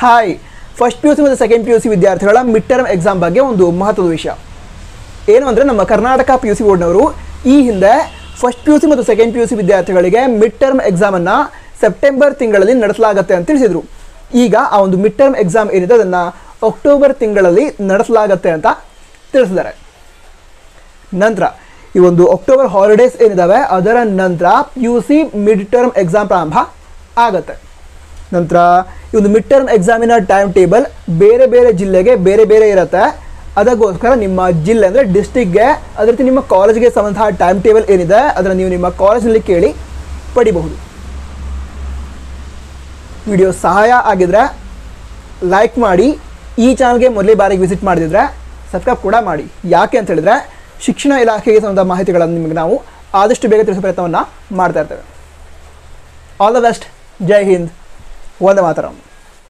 Hi first P U C ಮತ್ತು second P U C ವಿದ್ಯಾರ್ಥಿಗಳ mid term exam ಬಗ್ಗೆ ಒಂದು ಮಹತ್ವದ ವಿಷಯ. ಏನು ಅಂದರೆ ನಮ್ಮ ಕರ್ನಾಟಕ ಪಿ ಯು ಸಿ ಬೋರ್ಡ್ನವರು ಈ ಹಿಂದೆ ಫಸ್ಟ್ ಪಿ ಯು ಸಿ ಮತ್ತು ಸೆಕೆಂಡ್ ಪಿ ಯು ಸಿ ವಿದ್ಯಾರ್ಥಿಗಳಿಗೆ ಮಿಡ್ ಟರ್ಮ್ ಎಕ್ಸಾಮನ್ನು ಸೆಪ್ಟೆಂಬರ್ ತಿಂಗಳಲ್ಲಿ ನಡೆಸಲಾಗುತ್ತೆ ಅಂತ ತಿಳಿಸಿದರು. ಈಗ ಆ ಒಂದು ಮಿಡ್ ಟರ್ಮ್ ಎಕ್ಸಾಮ್ ಏನಿದೆ ಅದನ್ನು ಅಕ್ಟೋಬರ್ ತಿಂಗಳಲ್ಲಿ ನಡೆಸಲಾಗತ್ತೆ ಅಂತ ತಿಳಿಸಿದ್ದಾರೆ. ನಂತರ ಈ ಒಂದು ಅಕ್ಟೋಬರ್ ಹಾಲಿಡೇಸ್ ಏನಿದಾವೆ ಅದರ ನಂತರ P U C mid term exam ಪ್ರಾರಂಭ ಆಗತ್ತೆ. ನಂತರ ಈ ಒಂದು ಮಿಡ್ ಟರ್ಮ್ ಎಕ್ಸಾಮಿನ ಟೈಮ್ ಟೇಬಲ್ ಬೇರೆ ಬೇರೆ ಜಿಲ್ಲೆಗೆ ಬೇರೆ ಬೇರೆ ಇರುತ್ತೆ. ಅದಕ್ಕೋಸ್ಕರ ನಿಮ್ಮ ಜಿಲ್ಲೆ ಅಂದರೆ ಡಿಸ್ಟಿಕ್ಗೆ ಅದೇ ರೀತಿ ನಿಮ್ಮ ಕಾಲೇಜ್ಗೆ ಸಂಬಂಧ ಟೈಮ್ ಟೇಬಲ್ ಏನಿದೆ, ಅದನ್ನು ನೀವು ನಿಮ್ಮ ಕಾಲೇಜಿನಲ್ಲಿ ಕೇಳಿ ಪಡಿಬಹುದು. ವಿಡಿಯೋ ಸಹಾಯ ಆಗಿದ್ರೆ ಲೈಕ್ ಮಾಡಿ, ಈ ಚಾನಲ್ಗೆ ಮೊದಲೇ ಬಾರಿಗೆ ವಿಸಿಟ್ ಮಾಡಿದ್ರೆ ಸಬ್ಸ್ಕ್ರೈಬ್ ಕೂಡ ಮಾಡಿ. ಯಾಕೆ ಅಂತ ಹೇಳಿದ್ರೆ ಶಿಕ್ಷಣ ಇಲಾಖೆಗೆ ಸಂಬಂಧ ಮಾಹಿತಿಗಳನ್ನು ನಿಮಗೆ ನಾವು ಆದಷ್ಟು ಬೇಗ ತಿಳಿಸೋ ಪ್ರಯತ್ನವನ್ನು ಮಾಡ್ತಾ ಇರ್ತೇವೆ. All the best Jai Hind Vande Mataram